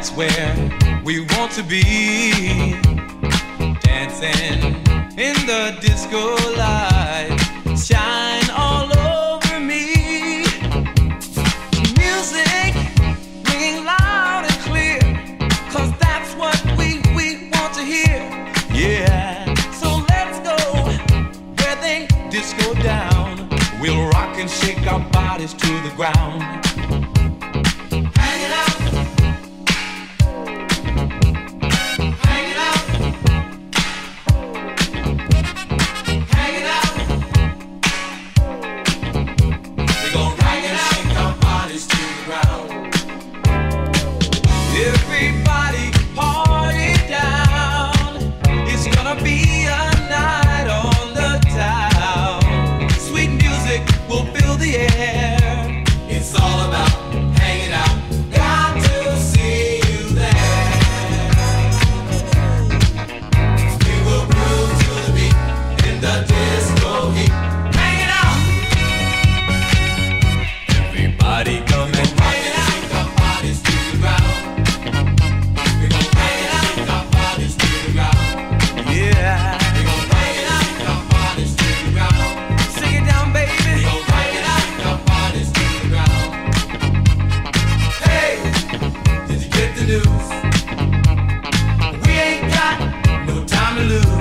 that's where we want to be. Dancing in the disco light, shine all over me. Music ring loud and clear, cause that's what we, we want to hear. Yeah, so let's go where they disco down. We'll rock and shake our bodies to the ground. Waterloo